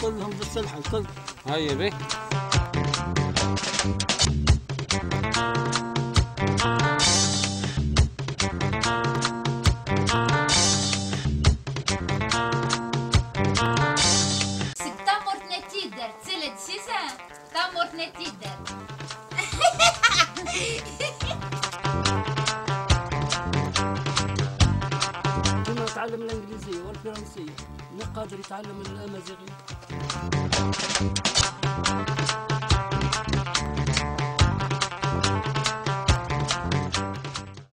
كلهم بالصلح الكل هيا بيه Та морт не тідер, цілить сісе, та морт не тідер. يتعلم الإنجليزية والفرنسية مو قادر يتعلم الأمازيغية.